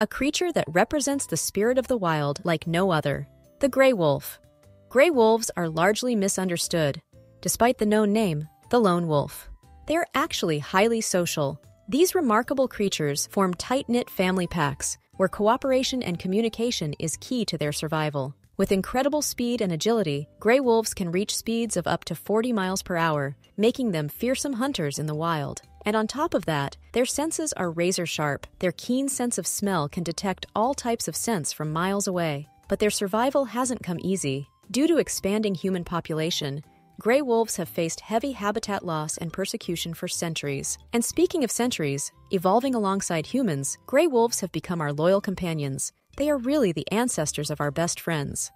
a creature that represents the spirit of the wild like no other the gray wolf. Gray wolves are largely misunderstood, despite the known name, the lone wolf. They are actually highly social. These remarkable creatures form tight knit family packs where cooperation and communication is key to their survival. With incredible speed and agility, gray wolves can reach speeds of up to 40 miles per hour, making them fearsome hunters in the wild. And on top of that, their senses are razor sharp. Their keen sense of smell can detect all types of scents from miles away. But their survival hasn't come easy. Due to expanding human population, gray wolves have faced heavy habitat loss and persecution for centuries. And speaking of centuries, evolving alongside humans, gray wolves have become our loyal companions. They are really the ancestors of our best friends.